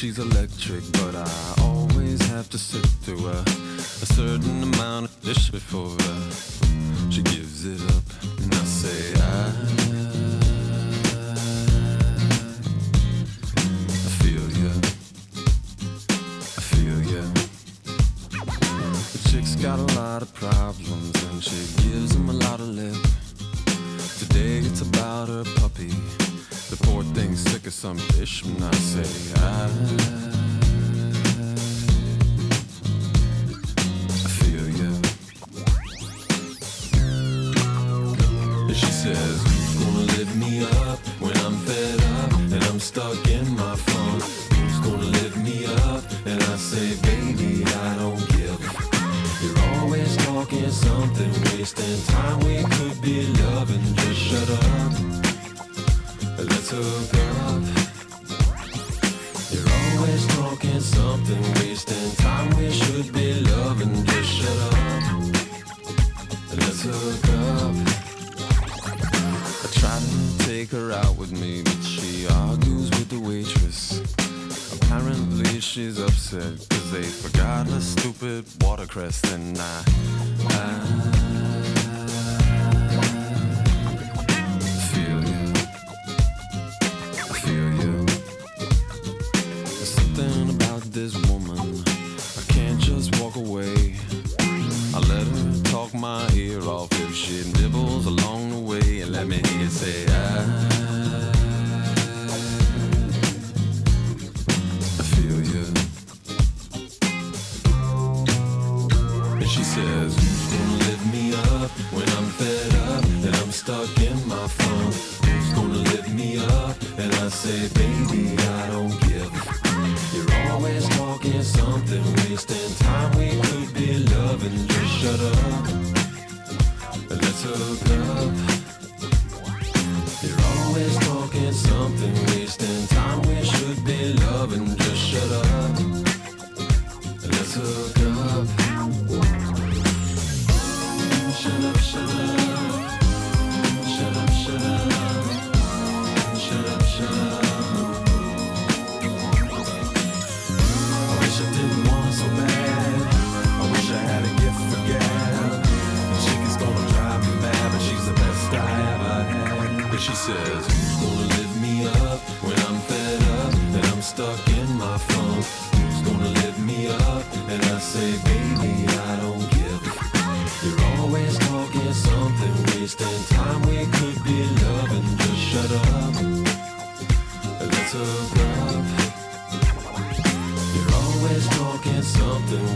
she's electric, but I always have to sit through a, certain amount of dish before uh, she gives it up. And I say, I, I feel ya, I feel ya. The chick's got a lot of problems and she gives him a ya. And I say I feel you. she says, Who's gonna lift me up when I'm fed up and I'm stuck in my funk? Who's gonna lift me up? And I say, Baby, I don't give. You're always talking something, wasting time. We take her out with me, but she argues with the waitress. Apparently she's upset cause they forgot her stupid watercress and I, I feel you. Feel you. There's something about this woman. I can't just walk away. I let her talk my ear off if she nibbles along the way and let me hear you say. I says, Who's gonna lift me up when I'm fed up and I'm stuck in my funk? Who's gonna lift me up? And I say, Baby, I don't give. You're always talking something, wasting time. We could be loving, just shut up. Let's hook up. You're always talking something, wasting time. We should be loving, just shut up. Let's hook up. Says, Who's gonna lift me up when I'm fed up and I'm stuck in my funk? Who's gonna lift me up? And I say, Baby, I don't give. You're always talking something, wasting time. We could be loving, just shut up. Let's hook up. You're always talking something,